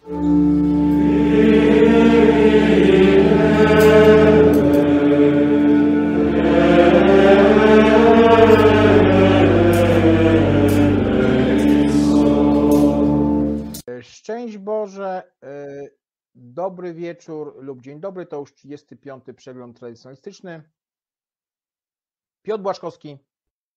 Szczęść Boże, y, dobry wieczór lub dzień dobry, to już 35. przegląd tradycjonalistyczny. Piotr Błaszkowski.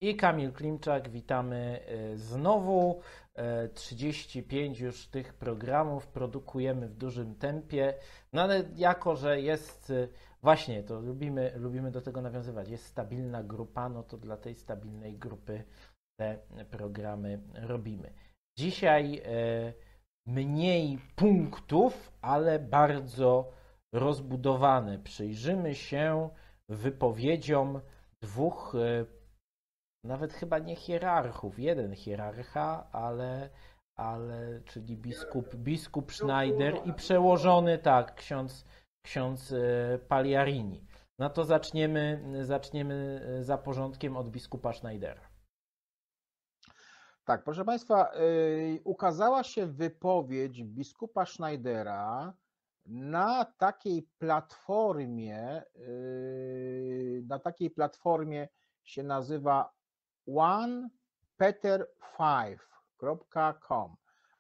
I Kamil Klimczak, witamy y, znowu. Y, 35 już tych programów produkujemy w dużym tempie, no ale jako, że jest y, właśnie, to lubimy, lubimy do tego nawiązywać, jest stabilna grupa, no to dla tej stabilnej grupy te programy robimy. Dzisiaj y, mniej punktów, ale bardzo rozbudowane. Przyjrzymy się wypowiedziom dwóch, y, nawet chyba nie hierarchów, jeden hierarcha, ale, ale czyli biskup, biskup Schneider i przełożony, tak, ksiądz, ksiądz y, Pagliarini. No to zaczniemy, zaczniemy za porządkiem od biskupa Schneidera. Tak, proszę Państwa, y, ukazała się wypowiedź biskupa Schneidera na takiej platformie, na takiej platformie się nazywa onepeter5.com.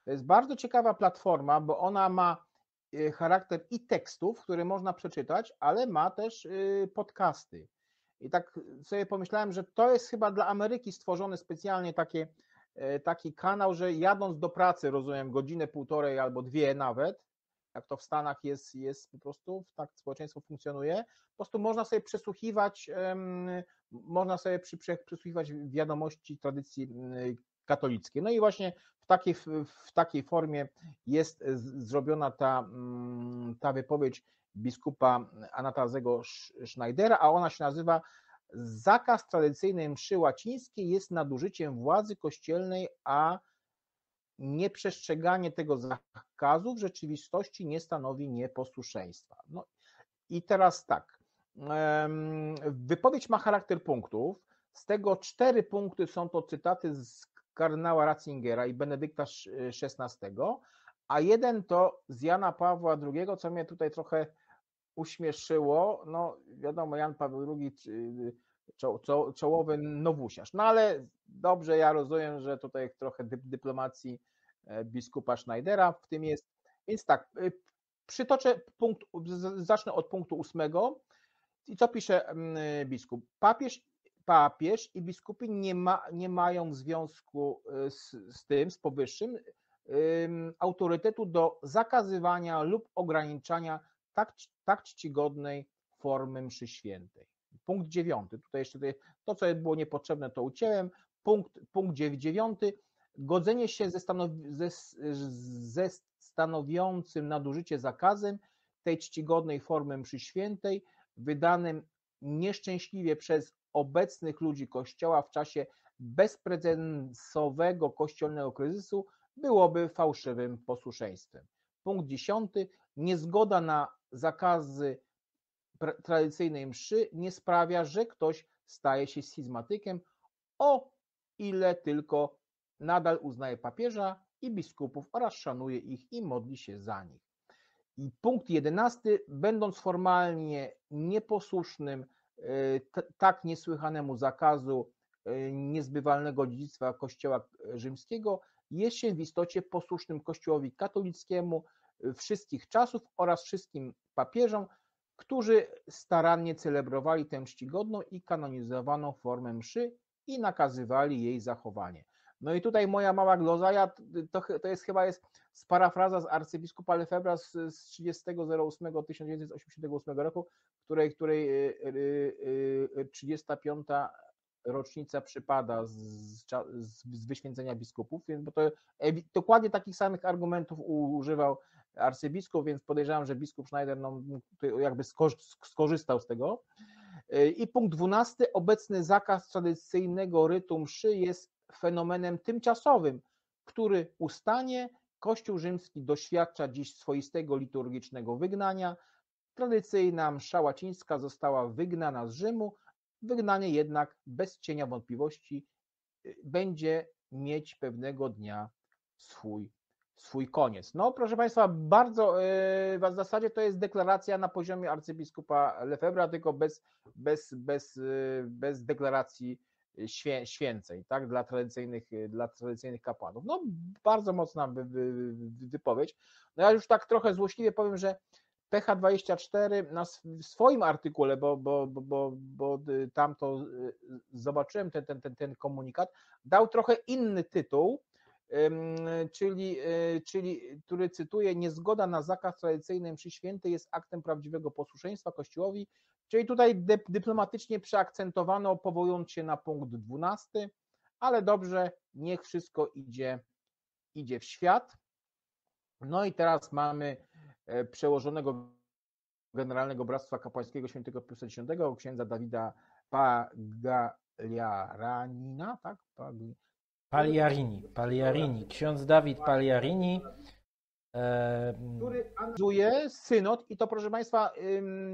To jest bardzo ciekawa platforma, bo ona ma y, charakter i tekstów, które można przeczytać, ale ma też y, podcasty. I tak sobie pomyślałem, że to jest chyba dla Ameryki stworzone specjalnie takie, e, taki kanał, że jadąc do pracy, rozumiem, godzinę, półtorej albo dwie nawet, jak to w Stanach jest, jest po prostu, tak społeczeństwo funkcjonuje, po prostu można sobie przesłuchiwać, można sobie przy, prze- przesłuchiwać wiadomości tradycji katolickiej. No i właśnie w takiej, w, takiej formie jest zrobiona ta, mm, ta wypowiedź biskupa Anatazego Sch- Schneidera, a ona się nazywa Zakaz tradycyjnej mszy łacińskiej jest nadużyciem władzy kościelnej, a nieprzestrzeganie tego zakazu w rzeczywistości nie stanowi nieposłuszeństwa. No i teraz tak. Wypowiedź ma charakter punktów. Z tego cztery punkty są to cytaty z kardynała Ratzingera i Benedykta XVI, a jeden to z Jana Pawła II, co mnie tutaj trochę uśmieszyło. No wiadomo, Jan Paweł II czo- czołowy nowusiarz. No ale dobrze, ja rozumiem, że tutaj trochę dy- dyplomacji biskupa Schneidera w tym jest. Więc tak, y, przytoczę punkt, zacznę od punktu ósmego. I co pisze mm, biskup? Papież, papież i biskupi nie, ma, nie mają w związku y, z, z tym, z powyższym, ym, autorytetu do zakazywania lub ograniczania tak, tak czcigodnej formy mszy świętej. Punkt dziewiąty. Tutaj jeszcze to, co było niepotrzebne, to ucięłem. Punkt, punkt dziew- dziewiąty. Godzenie się ze, stanowi, ze, ze stanowiącym nadużycie zakazem tej czcigodnej formy mszy świętej, wydanym nieszczęśliwie przez obecnych ludzi Kościoła w czasie bezprecedensowego kościelnego kryzysu, byłoby fałszywym posłuszeństwem. Punkt dziesiąty. Niezgoda na zakazy tradycyjnej mszy nie sprawia, że ktoś staje się schizmatykiem, o ile tylko nadal uznaje papieża i biskupów oraz szanuje ich i modli się za nich. I punkt jedenasty, będąc formalnie nieposłusznym t- tak niesłychanemu zakazu y, niezbywalnego dziedzictwa Kościoła rzymskiego, jest się w istocie posłusznym Kościołowi katolickiemu wszystkich czasów oraz wszystkim papieżom, którzy starannie celebrowali tę czcigodną i kanonizowaną formę mszy i nakazywali jej zachowanie. No i tutaj moja mała gloza, ja, to, to jest chyba jest parafraza z arcybiskupa Lefebvra z, z 30.08.1988 roku, której, której y, y, y, 35. rocznica przypada z, z, z wyświęcenia biskupów, więc bo to dokładnie takich samych argumentów używał arcybiskup, więc podejrzewam, że biskup Schneider no, jakby skorzy- skorzystał z tego. Y, I punkt 12. Obecny zakaz tradycyjnego rytu mszy jest fenomenem tymczasowym, który ustanie. Kościół rzymski doświadcza dziś swoistego liturgicznego wygnania. Tradycyjna msza łacińska została wygnana z Rzymu. Wygnanie jednak bez cienia wątpliwości y, będzie mieć pewnego dnia swój, swój koniec. No, proszę Państwa, bardzo w zasadzie to jest deklaracja na poziomie arcybiskupa Lefebvre, tylko bez, bez, bez, bez deklaracji świę, tak, dla tradycyjnych, dla tradycyjnych kapłanów. No, bardzo mocna wy, wy, wypowiedź. No ja już tak trochę złośliwie powiem, że PH24 na swoim artykule, bo, bo, bo, bo, tam to y, zobaczyłem ten, ten, ten, ten komunikat, dał trochę inny tytuł, czyli, y, czyli który cytuję, niezgoda na zakaz tradycyjnej mszy świętej jest aktem prawdziwego posłuszeństwa Kościołowi, czyli tutaj dyplomatycznie przeakcentowano, powołując się na punkt 12, ale dobrze, niech wszystko idzie, idzie w świat. No i teraz mamy e, przełożonego Generalnego Bractwa Kapłańskiego Świętego Piusa X, księdza Dawida Pagliaranina, tak? Pagli... Pagliarini, Pagliarini, ksiądz Dawid Pagliarini. Który analizuje synod i to proszę Państwa,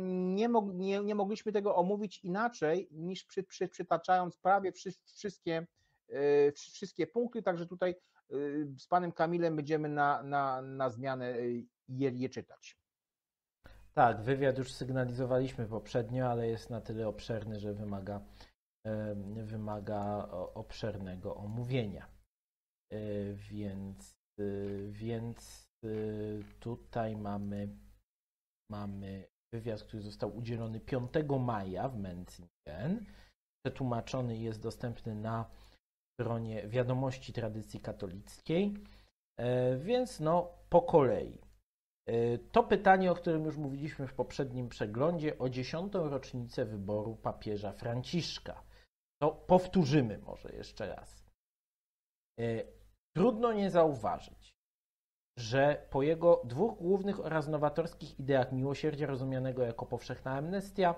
nie, mog, nie, nie mogliśmy tego omówić inaczej niż przy, przy, przytaczając prawie wszystkie, e, wszystkie punkty, także tutaj z panem Kamilem będziemy na, na, na zmianę y, je, je czytać. Tak, wywiad już sygnalizowaliśmy poprzednio, ale jest na tyle obszerny, że wymaga, wymaga obszernego omówienia. E, więc, więc tutaj mamy, mamy wywiad, który został udzielony 5 maja w Menzingen. Przetłumaczony jest dostępny na stronie wiadomości tradycji katolickiej, e, więc no po kolei. E, to pytanie, o którym już mówiliśmy w poprzednim przeglądzie, o dziesiątą rocznicę wyboru papieża Franciszka. To powtórzymy może jeszcze raz. E, trudno nie zauważyć, że po jego dwóch głównych oraz nowatorskich ideach miłosierdzia rozumianego jako powszechna amnestia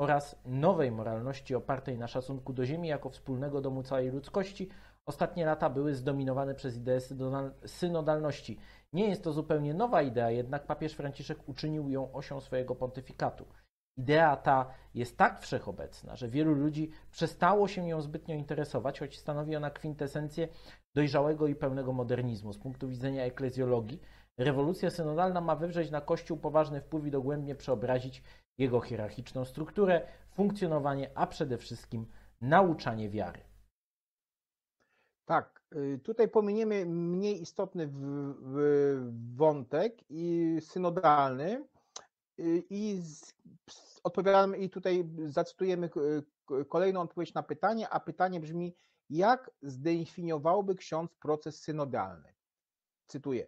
oraz nowej moralności opartej na szacunku do ziemi jako wspólnego domu całej ludzkości, ostatnie lata były zdominowane przez ideę synodalności. Nie jest to zupełnie nowa idea, jednak papież Franciszek uczynił ją osią swojego pontyfikatu. Idea ta jest tak wszechobecna, że wielu ludzi przestało się nią zbytnio interesować, choć stanowi ona kwintesencję dojrzałego i pełnego modernizmu. Z punktu widzenia eklezjologii, rewolucja synodalna ma wywrzeć na Kościół poważny wpływ i dogłębnie przeobrazić jego hierarchiczną strukturę, funkcjonowanie, a przede wszystkim nauczanie wiary. Tak, y, tutaj pominiemy mniej istotny wątek i synodalny y, i odpowiadamy i tutaj zacytujemy kolejną odpowiedź na pytanie, a pytanie brzmi, jak zdefiniowałby ksiądz proces synodalny? Cytuję.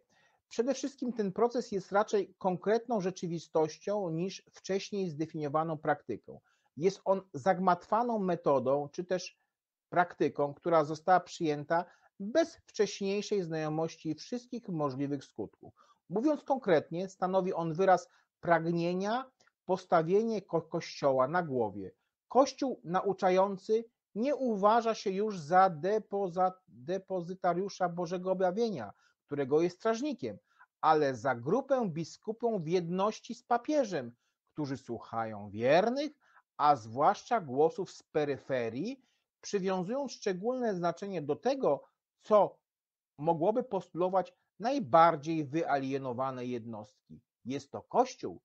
Przede wszystkim ten proces jest raczej konkretną rzeczywistością niż wcześniej zdefiniowaną praktyką. Jest on zagmatwaną metodą, czy też praktyką, która została przyjęta bez wcześniejszej znajomości wszystkich możliwych skutków. Mówiąc konkretnie, stanowi on wyraz pragnienia postawienie ko Kościoła na głowie. Kościół nauczający nie uważa się już za depozytariusza Bożego objawienia, którego jest strażnikiem, ale za grupę biskupą w jedności z papieżem, którzy słuchają wiernych, a zwłaszcza głosów z peryferii, przywiązując szczególne znaczenie do tego, co mogłoby postulować najbardziej wyalienowane jednostki. Jest to Kościół,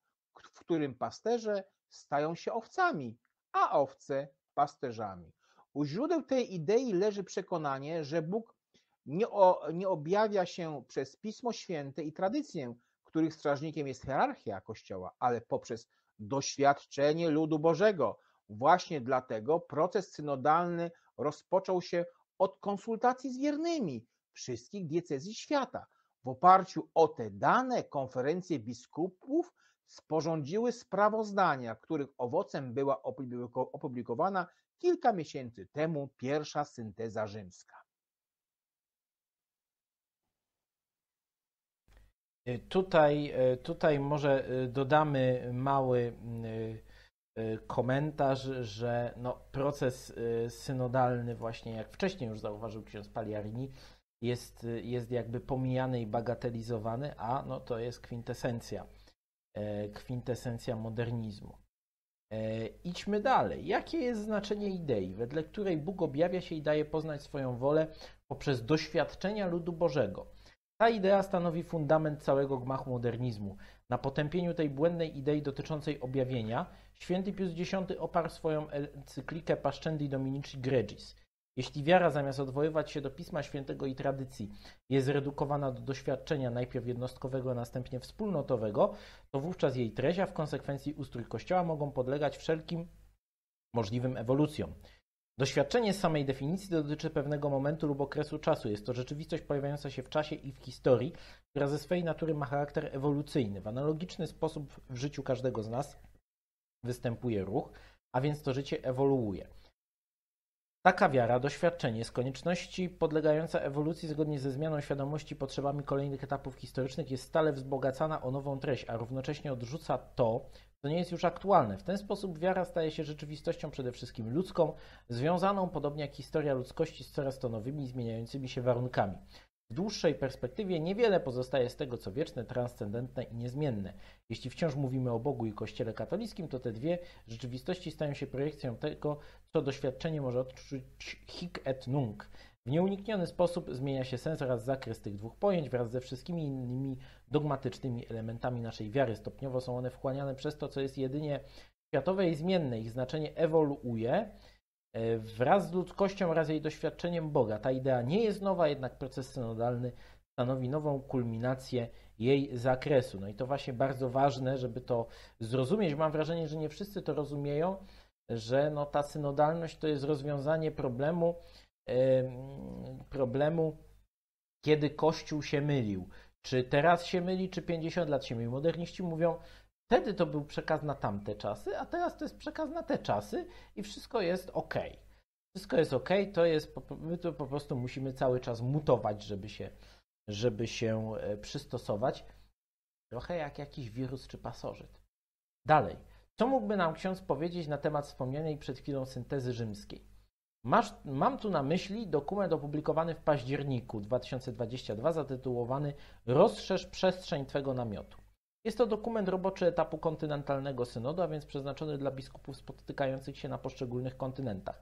w którym pasterze stają się owcami, a owce pasterzami. U źródeł tej idei leży przekonanie, że Bóg nie, o, nie objawia się przez Pismo Święte i tradycję, których strażnikiem jest hierarchia Kościoła, ale poprzez doświadczenie ludu Bożego. Właśnie dlatego proces synodalny rozpoczął się od konsultacji z wiernymi wszystkich diecezji świata. W oparciu o te dane konferencje biskupów sporządziły sprawozdania, których owocem była opublikowana kilka miesięcy temu pierwsza synteza rzymska. Y, tutaj, y, tutaj może y, dodamy mały komentarz, że no, proces synodalny, właśnie jak wcześniej już zauważył ksiądz Paliarini, jest, jest jakby pomijany i bagatelizowany, a no, to jest kwintesencja, kwintesencja modernizmu. Idźmy dalej. Jakie jest znaczenie idei, wedle której Bóg objawia się i daje poznać swoją wolę poprzez doświadczenia ludu Bożego? Ta idea stanowi fundament całego gmachu modernizmu. Na potępieniu tej błędnej idei dotyczącej objawienia święty Pius X oparł swoją encyklikę Pascendi Dominici Gregis. Jeśli wiara zamiast odwoływać się do Pisma Świętego i tradycji jest zredukowana do doświadczenia najpierw jednostkowego, a następnie wspólnotowego, to wówczas jej treść, a w konsekwencji ustrój Kościoła mogą podlegać wszelkim możliwym ewolucjom. Doświadczenie z samej definicji dotyczy pewnego momentu lub okresu czasu. Jest to rzeczywistość pojawiająca się w czasie i w historii, która ze swej natury ma charakter ewolucyjny. W analogiczny sposób w życiu każdego z nas występuje ruch, a więc to życie ewoluuje. Taka wiara, doświadczenie z konieczności podlegająca ewolucji zgodnie ze zmianą świadomości potrzebami kolejnych etapów historycznych jest stale wzbogacana o nową treść, a równocześnie odrzuca to, co nie jest już aktualne. W ten sposób wiara staje się rzeczywistością przede wszystkim ludzką, związaną podobnie jak historia ludzkości z coraz to nowymi zmieniającymi się warunkami. W dłuższej perspektywie niewiele pozostaje z tego, co wieczne, transcendentne i niezmienne. Jeśli wciąż mówimy o Bogu i Kościele katolickim, to te dwie rzeczywistości stają się projekcją tego, co doświadczenie może odczuć hic et nunc. W nieunikniony sposób zmienia się sens oraz zakres tych dwóch pojęć wraz ze wszystkimi innymi dogmatycznymi elementami naszej wiary. Stopniowo są one wchłaniane przez to, co jest jedynie światowe i zmienne. Ich znaczenie ewoluuje wraz z ludzkością oraz jej doświadczeniem Boga. Ta idea nie jest nowa, jednak proces synodalny stanowi nową kulminację jej zakresu. No i to właśnie bardzo ważne, żeby to zrozumieć. Mam wrażenie, że nie wszyscy to rozumieją, że no ta synodalność to jest rozwiązanie problemu, problemu, kiedy Kościół się mylił. Czy teraz się myli, czy 50 lat się myli? Moderniści mówią, wtedy to był przekaz na tamte czasy, a teraz to jest przekaz na te czasy i wszystko jest ok. Wszystko jest ok, to jest, my to po prostu musimy cały czas mutować, żeby się, żeby się e, przystosować. Trochę jak jakiś wirus czy pasożyt. Dalej. Co mógłby nam ksiądz powiedzieć na temat wspomnianej przed chwilą syntezy rzymskiej? Masz, mam tu na myśli dokument opublikowany w październiku 2022 zatytułowany Rozszerz przestrzeń Twego namiotu. Jest to dokument roboczy etapu kontynentalnego synodu, a więc przeznaczony dla biskupów spotykających się na poszczególnych kontynentach.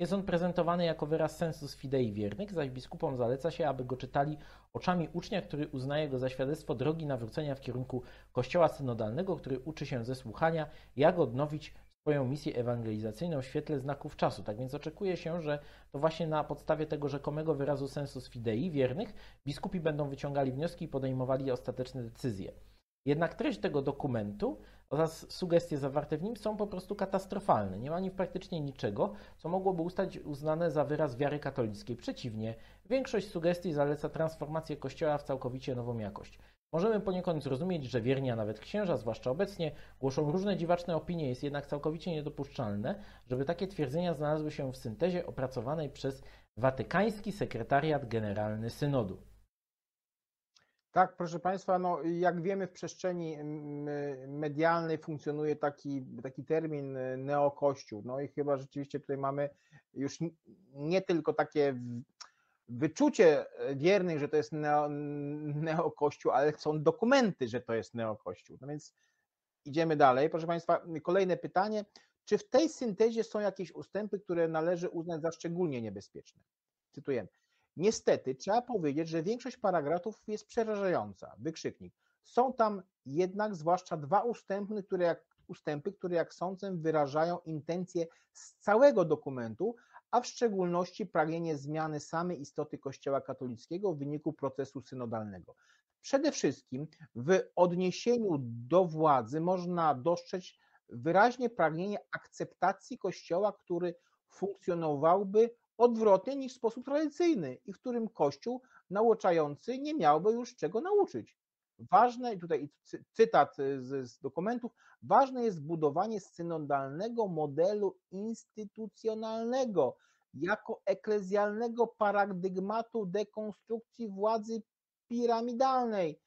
Jest on prezentowany jako wyraz sensus fidei wiernych, zaś biskupom zaleca się, aby go czytali oczami ucznia, który uznaje go za świadectwo drogi nawrócenia w kierunku kościoła synodalnego, który uczy się ze słuchania, jak odnowić swoją misję ewangelizacyjną w świetle znaków czasu. Tak więc oczekuje się, że to właśnie na podstawie tego rzekomego wyrazu sensus fidei wiernych biskupi będą wyciągali wnioski i podejmowali ostateczne decyzje. Jednak treść tego dokumentu oraz sugestie zawarte w nim są po prostu katastrofalne. Nie ma nim praktycznie niczego, co mogłoby ustać uznane za wyraz wiary katolickiej. Przeciwnie, większość sugestii zaleca transformację Kościoła w całkowicie nową jakość. Możemy poniekąd zrozumieć, że wierni, a nawet księża, zwłaszcza obecnie, głoszą różne dziwaczne opinie, jest jednak całkowicie niedopuszczalne, żeby takie twierdzenia znalazły się w syntezie opracowanej przez Watykański Sekretariat Generalny Synodu. Tak, proszę Państwa, no, jak wiemy, w przestrzeni medialnej funkcjonuje taki, taki termin e, neokościół. No i chyba rzeczywiście tutaj mamy już nie tylko takie wyczucie wiernych, że to jest neo, neokościół, ale są dokumenty, że to jest neokościół. No więc idziemy dalej. Proszę Państwa, kolejne pytanie. Czy w tej syntezie są jakieś ustępy, które należy uznać za szczególnie niebezpieczne? Cytujemy. Niestety trzeba powiedzieć, że większość paragrafów jest przerażająca. Wykrzyknik. Są tam jednak zwłaszcza dwa ustępy, które jak, ustępy, które jak sądzę wyrażają intencje z całego dokumentu, a w szczególności pragnienie zmiany samej istoty Kościoła katolickiego w wyniku procesu synodalnego. Przede wszystkim w odniesieniu do władzy można dostrzec wyraźnie pragnienie akceptacji Kościoła, który funkcjonowałby odwrotnie niż w sposób tradycyjny i w którym Kościół nauczający nie miałby już czego nauczyć. Ważne, tutaj cytat z, z, dokumentów, ważne jest budowanie synodalnego modelu instytucjonalnego jako eklezjalnego paradygmatu dekonstrukcji władzy piramidalnej,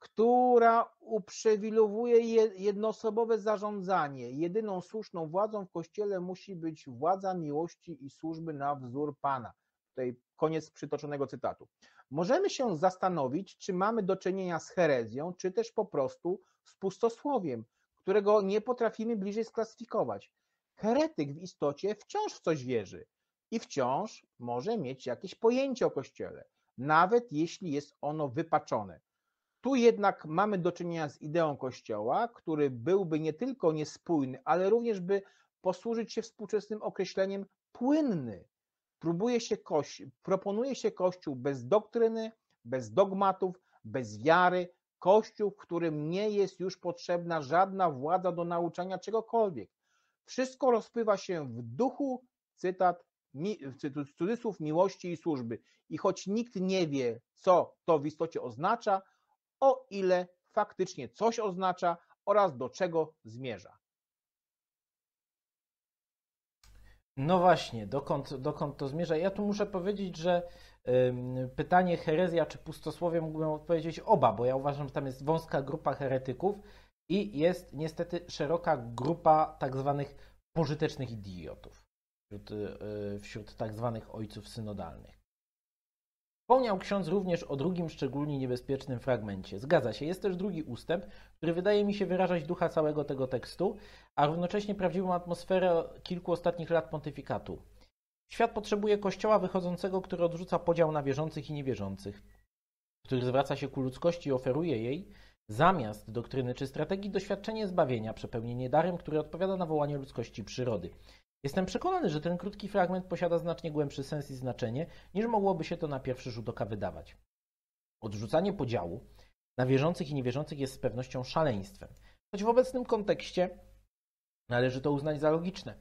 która uprzywilejowuje jednoosobowe zarządzanie. Jedyną słuszną władzą w Kościele musi być władza miłości i służby na wzór Pana. Tutaj koniec przytoczonego cytatu. Możemy się zastanowić, czy mamy do czynienia z herezją, czy też po prostu z pustosłowiem, którego nie potrafimy bliżej sklasyfikować. Heretyk w istocie wciąż w coś wierzy i wciąż może mieć jakieś pojęcie o Kościele. nawet jeśli jest ono wypaczone. Tu jednak mamy do czynienia z ideą Kościoła, który byłby nie tylko niespójny, ale również by posłużyć się współczesnym określeniem płynny. Próbuje się proponuje się Kościół bez doktryny, bez dogmatów, bez wiary, Kościół, w którym nie jest już potrzebna żadna władza do nauczania czegokolwiek. Wszystko rozpływa się w duchu, cytat, cudzysłów miłości i służby. I choć nikt nie wie, co to w istocie oznacza, o ile faktycznie coś oznacza oraz do czego zmierza. No właśnie, dokąd, dokąd to zmierza? Ja tu muszę powiedzieć, że pytanie herezja czy pustosłowie mógłbym odpowiedzieć oba, bo ja uważam, że tam jest wąska grupa heretyków i jest niestety szeroka grupa tak zwanych pożytecznych idiotów wśród, yy, wśród tak zwanych ojców synodalnych. Wspomniał ksiądz również o drugim szczególnie niebezpiecznym fragmencie. Zgadza się, jest też drugi ustęp, który wydaje mi się wyrażać ducha całego tego tekstu, a równocześnie prawdziwą atmosferę kilku ostatnich lat pontyfikatu. Świat potrzebuje kościoła wychodzącego, który odrzuca podział na wierzących i niewierzących, który zwraca się ku ludzkości i oferuje jej, zamiast doktryny czy strategii, doświadczenie zbawienia, przepełnienie darem, który odpowiada na wołanie ludzkości przyrody. Jestem przekonany, że ten krótki fragment posiada znacznie głębszy sens i znaczenie, niż mogłoby się to na pierwszy rzut oka wydawać. Odrzucanie podziału na wierzących i niewierzących jest z pewnością szaleństwem, choć w obecnym kontekście należy to uznać za logiczne.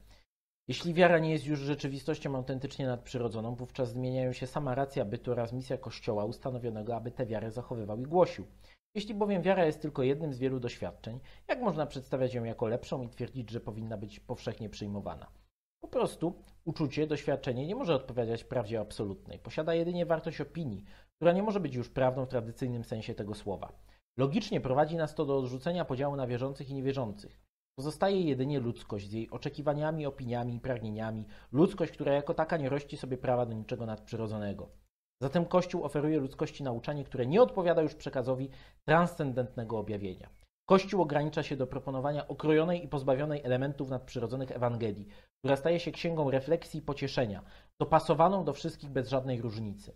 Jeśli wiara nie jest już rzeczywistością autentycznie nadprzyrodzoną, wówczas zmieniają się sama racja bytu oraz misja Kościoła ustanowionego, aby tę wiarę zachowywał i głosił. Jeśli bowiem wiara jest tylko jednym z wielu doświadczeń, jak można przedstawiać ją jako lepszą i twierdzić, że powinna być powszechnie przyjmowana? Po prostu uczucie, doświadczenie nie może odpowiadać prawdzie absolutnej. Posiada jedynie wartość opinii, która nie może być już prawdą w tradycyjnym sensie tego słowa. Logicznie prowadzi nas to do odrzucenia podziału na wierzących i niewierzących. Pozostaje jedynie ludzkość z jej oczekiwaniami, opiniami i pragnieniami, ludzkość, która jako taka nie rości sobie prawa do niczego nadprzyrodzonego. Zatem Kościół oferuje ludzkości nauczanie, które nie odpowiada już przekazowi transcendentnego objawienia. Kościół ogranicza się do proponowania okrojonej i pozbawionej elementów nadprzyrodzonych Ewangelii, która staje się księgą refleksji i pocieszenia, dopasowaną do wszystkich bez żadnej różnicy.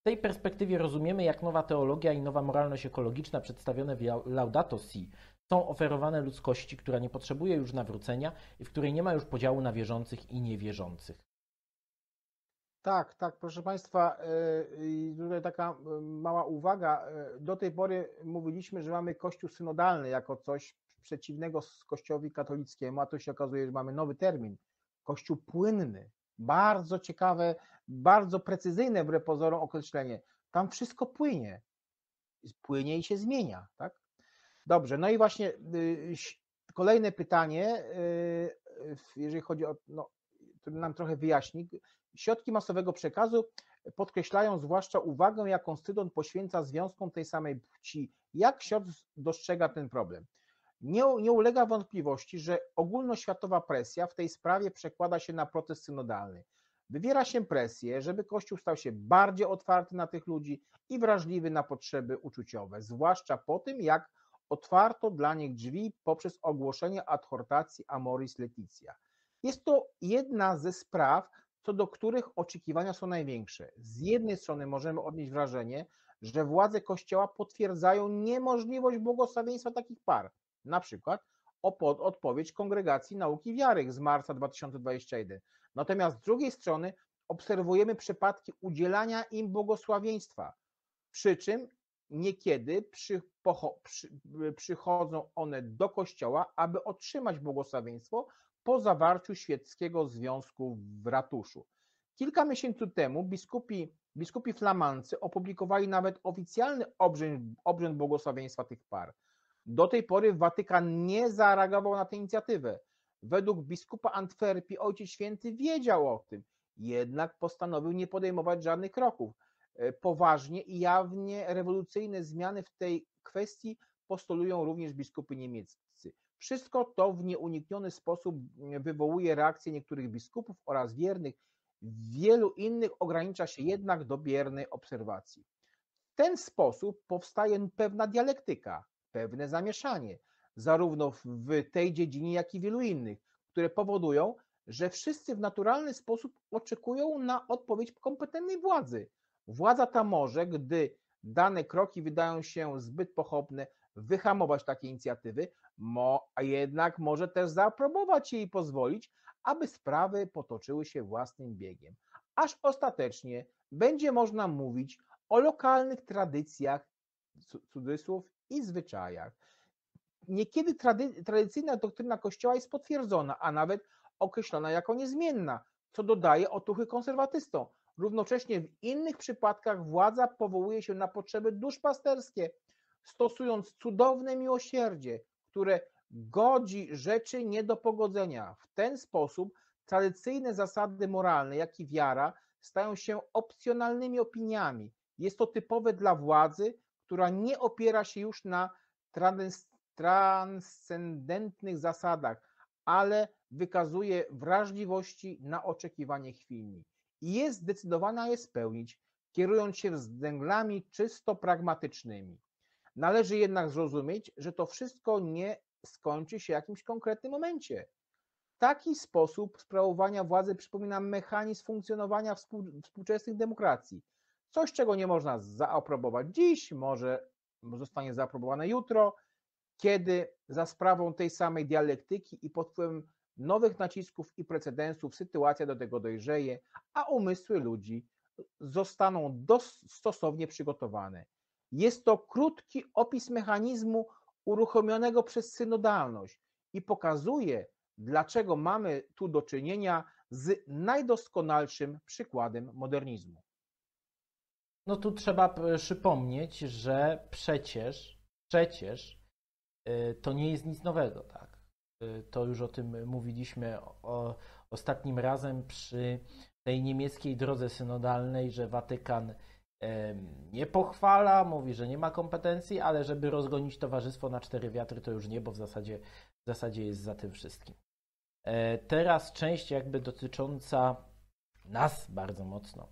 W tej perspektywie rozumiemy, jak nowa teologia i nowa moralność ekologiczna przedstawione w Laudato Si są oferowane ludzkości, która nie potrzebuje już nawrócenia i w której nie ma już podziału na wierzących i niewierzących. Tak, tak, proszę Państwa, y, i tutaj taka y, mała uwaga. Y, Do tej pory mówiliśmy, że mamy Kościół synodalny jako coś przeciwnego z Kościołowi katolickiemu, a tu się okazuje, że mamy nowy termin. Kościół płynny. Bardzo ciekawe, bardzo precyzyjne wbrew pozorom określenie. Tam wszystko płynie. Płynie i się zmienia, tak? Dobrze, no i właśnie kolejne pytanie, jeżeli chodzi o, no, nam trochę wyjaśni. Środki masowego przekazu podkreślają zwłaszcza uwagę, jaką Stydon poświęca związkom tej samej płci. Jak ksiądz dostrzega ten problem? Nie, nie ulega wątpliwości, że ogólnoświatowa presja w tej sprawie przekłada się na proces synodalny. Wywiera się presję, żeby Kościół stał się bardziej otwarty na tych ludzi i wrażliwy na potrzeby uczuciowe, zwłaszcza po tym, jak otwarto dla nich drzwi poprzez ogłoszenie adhortacji Amoris Leticia. Jest to jedna ze spraw, co do których oczekiwania są największe. Z jednej strony możemy odnieść wrażenie, że władze Kościoła potwierdzają niemożliwość błogosławieństwa takich par. Na przykład odpowiedź Kongregacji Nauki Wiary z marca 2021. Natomiast z drugiej strony obserwujemy przypadki udzielania im błogosławieństwa, przy czym niekiedy przy, przy, przychodzą one do Kościoła, aby otrzymać błogosławieństwo, po zawarciu świeckiego związku w ratuszu. Kilka miesięcy temu biskupi, biskupi flamancy opublikowali nawet oficjalny obrzęd, obrzęd błogosławieństwa tych par. Do tej pory Watykan nie zareagował na tę inicjatywę. Według biskupa Antwerpii Ojciec Święty wiedział o tym, jednak postanowił nie podejmować żadnych kroków. E, poważnie i jawnie rewolucyjne zmiany w tej kwestii postulują również biskupy niemieccy. Wszystko to w nieunikniony sposób wywołuje reakcję niektórych biskupów oraz wiernych, wielu innych ogranicza się jednak do biernej obserwacji. W ten sposób powstaje pewna dialektyka, pewne zamieszanie, zarówno w tej dziedzinie, jak i wielu innych, które powodują, że wszyscy w naturalny sposób oczekują na odpowiedź kompetentnej władzy. Władza ta może, gdy dane kroki wydają się zbyt pochopne, wyhamować takie inicjatywy, a jednak może też zaaprobować je i pozwolić, aby sprawy potoczyły się własnym biegiem, aż ostatecznie będzie można mówić o lokalnych tradycjach, cudzysłów, i zwyczajach. Niekiedy trady, tradycyjna doktryna Kościoła jest potwierdzona, a nawet określona jako niezmienna, co dodaje otuchy konserwatystom. Równocześnie w innych przypadkach władza powołuje się na potrzeby duszpasterskie, stosując cudowne miłosierdzie, które godzi rzeczy nie do pogodzenia. W ten sposób tradycyjne zasady moralne, jak i wiara stają się opcjonalnymi opiniami. Jest to typowe dla władzy, która nie opiera się już na transcendentnych zasadach, ale wykazuje wrażliwości na oczekiwanie chwilni i jest zdecydowana je spełnić, kierując się względami czysto pragmatycznymi. Należy jednak zrozumieć, że to wszystko nie skończy się jakimś konkretnym momencie. Taki sposób sprawowania władzy przypomina mechanizm funkcjonowania współczesnych demokracji. Coś, czego nie można zaaprobować dziś, może zostanie zaaprobowane jutro, kiedy za sprawą tej samej dialektyki i pod wpływem nowych nacisków i precedensów sytuacja do tego dojrzeje, a umysły ludzi zostaną stosownie przygotowane. Jest to krótki opis mechanizmu uruchomionego przez synodalność i pokazuje, dlaczego mamy tu do czynienia z najdoskonalszym przykładem modernizmu. No tu trzeba przypomnieć, że przecież, przecież y, to nie jest nic nowego, tak? Y, to już o tym mówiliśmy o, ostatnim razem przy tej niemieckiej drodze synodalnej, że Watykan nie pochwala, mówi, że nie ma kompetencji, ale żeby rozgonić towarzystwo na cztery wiatry, to już nie, bo w zasadzie, w zasadzie jest za tym wszystkim. E, teraz część jakby dotycząca nas bardzo mocno.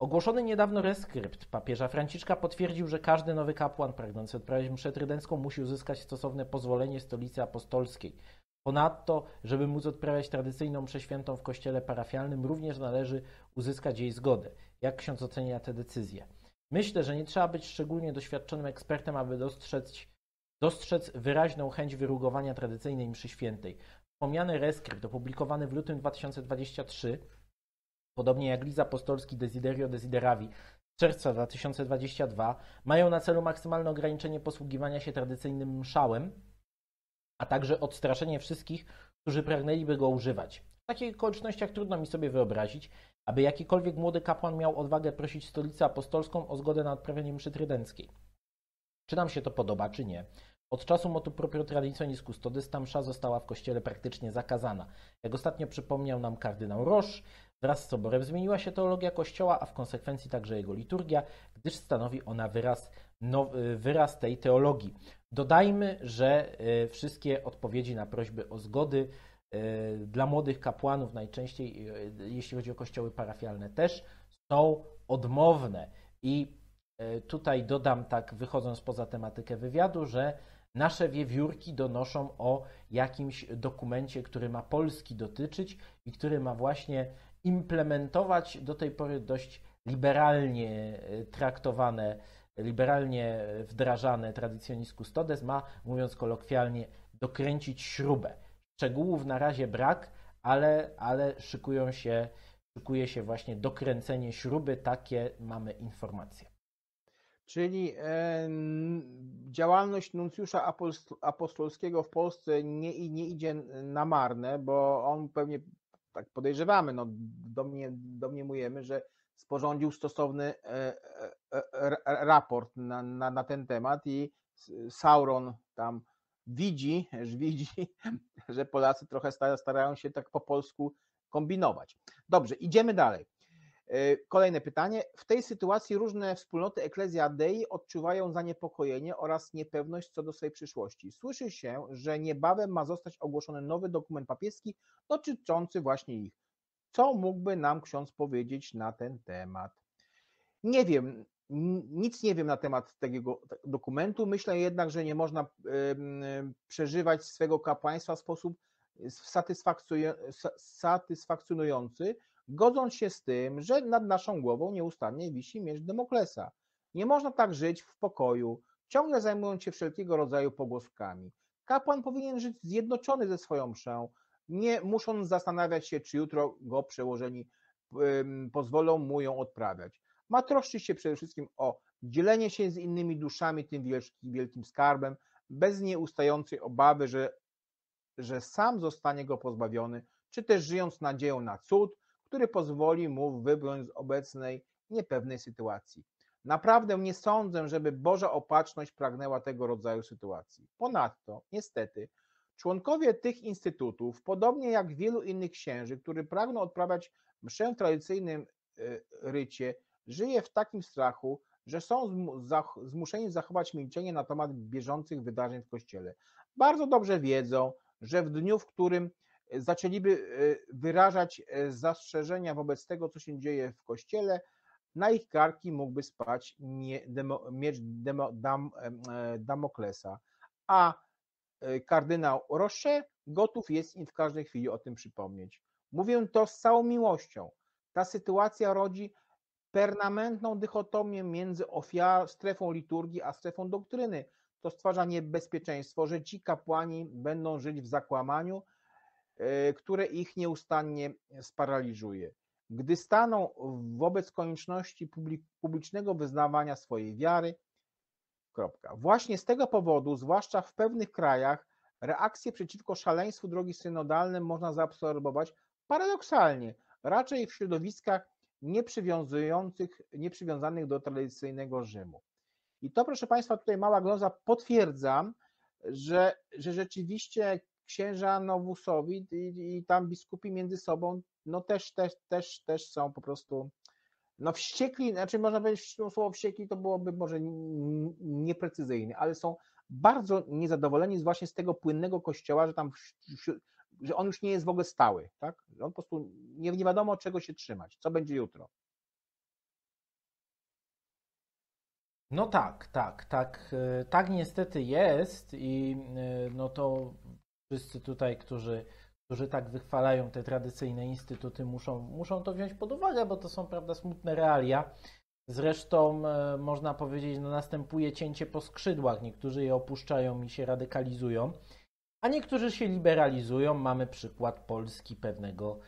Ogłoszony niedawno reskrypt papieża Franciszka potwierdził, że każdy nowy kapłan pragnący odprawiać mszę trydencką musi uzyskać stosowne pozwolenie stolicy apostolskiej. Ponadto, żeby móc odprawiać tradycyjną mszę świętą w kościele parafialnym, również należy uzyskać jej zgodę. Jak ksiądz ocenia te decyzje? Myślę, że nie trzeba być szczególnie doświadczonym ekspertem, aby dostrzec, dostrzec wyraźną chęć wyrugowania tradycyjnej mszy świętej. Wspomniany reskrypt opublikowany w lutym 2023 podobnie jak list apostolski Desiderio Desideravi z czerwca 2022, mają na celu maksymalne ograniczenie posługiwania się tradycyjnym mszałem, a także odstraszenie wszystkich, którzy pragnęliby go używać. W takich okolicznościach trudno mi sobie wyobrazić, aby jakikolwiek młody kapłan miał odwagę prosić stolicę apostolską o zgodę na odprawianie mszy trydenckiej. Czy nam się to podoba, czy nie? Od czasu motu proprio traditionis custodes ta msza została w kościele praktycznie zakazana. Jak ostatnio przypomniał nam kardynał Roche, Wraz z soborem zmieniła się teologia Kościoła, a w konsekwencji także jego liturgia, gdyż stanowi ona wyraz, wyraz tej teologii. Dodajmy, że e, wszystkie odpowiedzi na prośby o zgody e, dla młodych kapłanów, najczęściej e, jeśli chodzi o kościoły parafialne, też są odmowne. I tutaj dodam, tak wychodząc poza tematykę wywiadu, że nasze wiewiórki donoszą o jakimś dokumencie, który ma Polski dotyczyć i który ma właśnie implementować do tej pory dość liberalnie traktowane, liberalnie wdrażane tradycjonis custodes ma, mówiąc kolokwialnie, dokręcić śrubę. Szczegółów na razie brak, ale, ale szykują się, szykuje się właśnie dokręcenie śruby, takie mamy informacje. Czyli e, działalność nuncjusza apostolskiego w Polsce nie, nie idzie na marne, bo on pewnie tak podejrzewamy, no, domnie, domniemujemy, że sporządził stosowny e, e, e, raport na, na, na ten temat i Sauron tam widzi, że widzi, że Polacy trochę starają się tak po polsku kombinować. Dobrze, idziemy dalej. Kolejne pytanie. W tej sytuacji różne wspólnoty Ecclesia Dei odczuwają zaniepokojenie oraz niepewność co do swojej przyszłości. Słyszy się, że niebawem ma zostać ogłoszony nowy dokument papieski dotyczący właśnie ich. Co mógłby nam ksiądz powiedzieć na ten temat? Nie wiem, nic nie wiem na temat tego dokumentu. Myślę jednak, że nie można przeżywać swego kapłaństwa w sposób satysfakcjonujący, godząc się z tym, że nad naszą głową nieustannie wisi miecz Demoklesa. Nie można tak żyć w pokoju, ciągle zajmując się wszelkiego rodzaju pogłoskami. Kapłan powinien żyć zjednoczony ze swoją mszą, nie musząc zastanawiać się, czy jutro go przełożeni pozwolą mu ją odprawiać. Ma troszczyć się przede wszystkim o dzielenie się z innymi duszami tym wielkim skarbem, bez nieustającej obawy, że, że sam zostanie go pozbawiony, czy też żyjąc nadzieją na cud, który pozwoli mu wybrnąć z obecnej niepewnej sytuacji. Naprawdę nie sądzę, żeby Boża opatrzność pragnęła tego rodzaju sytuacji. Ponadto, niestety, członkowie tych instytutów, podobnie jak wielu innych księży, którzy pragną odprawiać mszę w tradycyjnym e, rycie, żyje w takim strachu, że są zmuszeni zachować milczenie na temat bieżących wydarzeń w Kościele. Bardzo dobrze wiedzą, że w dniu, w którym zaczęliby e, wyrażać e, zastrzeżenia wobec tego, co się dzieje w Kościele, na ich karki mógłby spać miecz e, Damoklesa, a kardynał Roche gotów jest im w każdej chwili o tym przypomnieć. Mówię to z całą miłością. Ta sytuacja rodzi permanentną dychotomię między ofiar, strefą liturgii a strefą doktryny. To stwarza niebezpieczeństwo, że ci kapłani będą żyć w zakłamaniu, e, które ich nieustannie sparaliżuje. Gdy staną wobec konieczności publicznego wyznawania swojej wiary, kropka. Właśnie z tego powodu, zwłaszcza w pewnych krajach, reakcje przeciwko szaleństwu drogi synodalnej można zaabsorbować paradoksalnie, raczej w środowiskach nieprzywiązujących, nieprzywiązanych do tradycyjnego Rzymu. I to, proszę Państwa, tutaj mała gloza potwierdzam, że, że rzeczywiście księża Nowusowi i, i tam biskupi między sobą, no też, też, też, też są po prostu no wściekli, znaczy można powiedzieć słowo wściekli to byłoby może nieprecyzyjne, ale są bardzo niezadowoleni właśnie z tego płynnego kościoła, że tam że on już nie jest w ogóle stały, tak? On po prostu nie, nie wiadomo czego się trzymać, co będzie jutro. No tak, tak, tak, e, tak niestety jest i e, no to wszyscy tutaj, którzy, którzy tak wychwalają te tradycyjne instytuty, muszą, muszą to wziąć pod uwagę, bo to są, prawda, smutne realia. Zresztą e, można powiedzieć, no następuje cięcie po skrzydłach. Niektórzy je opuszczają i się radykalizują a niektórzy się liberalizują. Mamy przykład Polski pewnego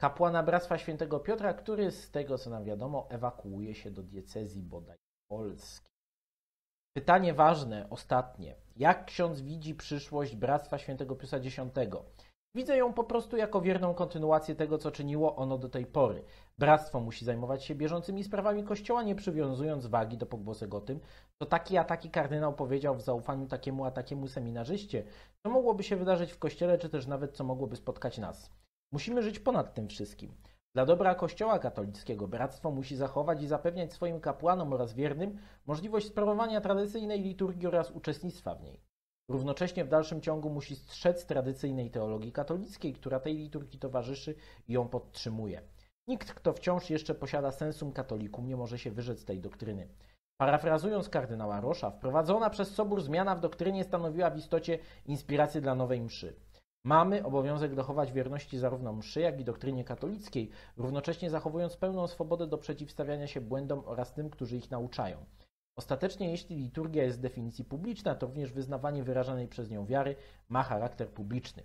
kapłana Bractwa Świętego Piotra, który z tego co nam wiadomo ewakuuje się do diecezji bodaj Polski. Pytanie ważne, ostatnie. Jak ksiądz widzi przyszłość Bractwa Świętego Piusa X? Widzę ją po prostu jako wierną kontynuację tego, co czyniło ono do tej pory. Bractwo musi zajmować się bieżącymi sprawami Kościoła, nie przywiązując wagi do pogłosek o tym, co taki a taki kardynał powiedział w zaufaniu takiemu a takiemu seminarzyście, co mogłoby się wydarzyć w Kościele, czy też nawet co mogłoby spotkać nas. Musimy żyć ponad tym wszystkim. Dla dobra Kościoła katolickiego bractwo musi zachować i zapewniać swoim kapłanom oraz wiernym możliwość sprawowania tradycyjnej liturgii oraz uczestnictwa w niej. Równocześnie w dalszym ciągu musi strzec tradycyjnej teologii katolickiej, która tej liturgii towarzyszy i ją podtrzymuje. Nikt, kto wciąż jeszcze posiada sensum katolikum, nie może się wyrzec tej doktryny. Parafrazując kardynała Rosza, wprowadzona przez Sobór zmiana w doktrynie stanowiła w istocie inspirację dla nowej mszy. Mamy obowiązek dochować wierności zarówno mszy, jak i doktrynie katolickiej, równocześnie zachowując pełną swobodę do przeciwstawiania się błędom oraz tym, którzy ich nauczają. Ostatecznie, jeśli liturgia jest z definicji publiczna, to również wyznawanie wyrażanej przez nią wiary ma charakter publiczny.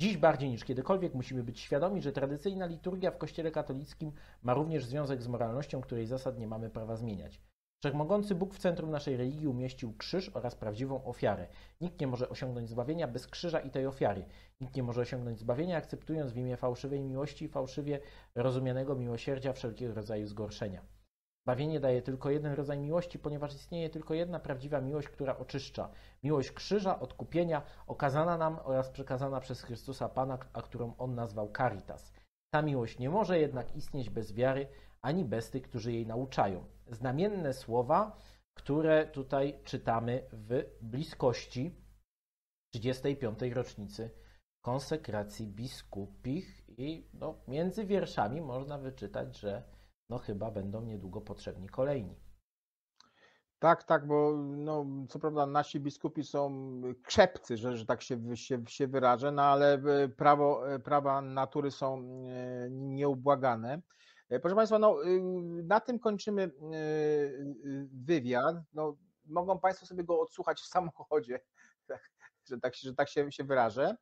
Dziś bardziej niż kiedykolwiek musimy być świadomi, że tradycyjna liturgia w Kościele katolickim ma również związek z moralnością, której zasad nie mamy prawa zmieniać. Wszechmogący Bóg w centrum naszej religii umieścił krzyż oraz prawdziwą ofiarę. Nikt nie może osiągnąć zbawienia bez krzyża i tej ofiary. Nikt nie może osiągnąć zbawienia, akceptując w imię fałszywej miłości i fałszywie rozumianego miłosierdzia wszelkiego rodzaju zgorszenia. Zbawienie daje tylko jeden rodzaj miłości, ponieważ istnieje tylko jedna prawdziwa miłość, która oczyszcza. Miłość krzyża, odkupienia, okazana nam oraz przekazana przez Chrystusa Pana, a którą On nazwał caritas. Ta miłość nie może jednak istnieć bez wiary, ani bez tych, którzy jej nauczają. Znamienne słowa, które tutaj czytamy w bliskości 35. rocznicy konsekracji biskupich i no, między wierszami można wyczytać, że no chyba będą niedługo potrzebni kolejni. Tak, tak, bo no, co prawda nasi biskupi są krzepcy, że, że tak się, się, się wyrażę, no ale e, prawo, e, prawa natury są e, nieubłagane. Proszę Państwa, no, na tym kończymy wywiad. No, mogą Państwo sobie go odsłuchać w samochodzie, że tak, że tak się, się wyrażę,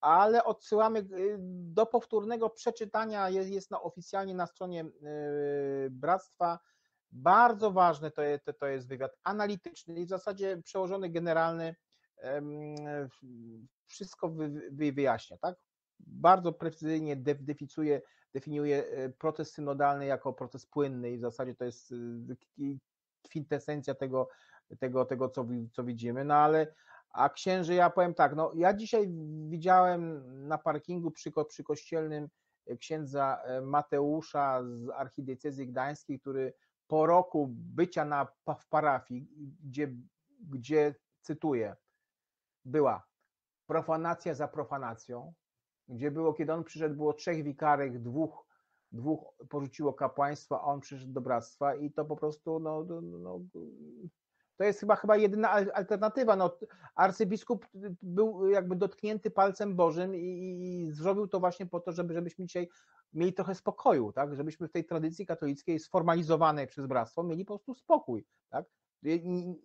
ale odsyłamy do powtórnego przeczytania, jest, jest na, oficjalnie na stronie Bractwa bardzo ważne to jest, to jest wywiad analityczny i w zasadzie przełożony generalny wszystko wyjaśnia, tak? Bardzo precyzyjnie definiuje, definiuje e, proces synodalny jako proces płynny i w zasadzie to jest kwintesencja tego, tego, tego co, co widzimy, no ale a księży, ja powiem tak, no ja dzisiaj widziałem na parkingu przy, przy kościelnym księdza e, Mateusza z archidiecezji gdańskiej, który po roku bycia na, w parafii, gdzie, gdzie cytuję, była profanacja za profanacją, gdzie było, kiedy on przyszedł, było trzech wikarek, dwóch, dwóch porzuciło kapłaństwo, a on przyszedł do bractwa i to po prostu no, no, no to jest chyba chyba jedyna alternatywa. No, arcybiskup był jakby dotknięty palcem Bożym i, i zrobił to właśnie po to, żeby, żebyśmy dzisiaj mieli trochę spokoju, tak? żebyśmy w tej tradycji katolickiej sformalizowanej przez bractwo mieli po prostu spokój. Tak?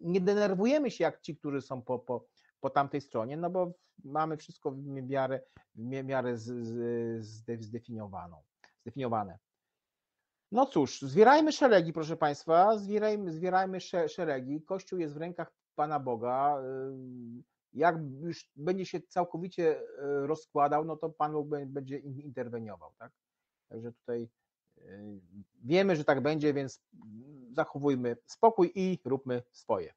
Nie denerwujemy się jak ci, którzy są po, po, po tamtej stronie, no bo mamy wszystko w miarę, w miarę z, z, zdefiniowaną, zdefiniowane. No cóż, zwierajmy szeregi, proszę Państwa, zwierajmy, zwierajmy szeregi. Kościół jest w rękach Pana Boga. Jak już będzie się całkowicie e, rozkładał, no to Pan Bóg będzie interweniował, tak? Także tutaj e, wiemy, że tak będzie, więc zachowujmy spokój i róbmy swoje.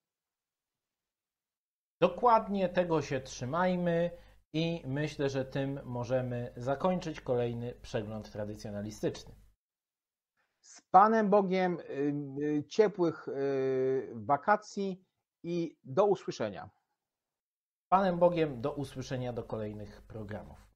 Dokładnie tego się trzymajmy i myślę, że tym możemy zakończyć kolejny przegląd tradycjonalistyczny. Z Panem Bogiem y, y, ciepłych y, wakacji i do usłyszenia. Panem Bogiem do usłyszenia do kolejnych programów.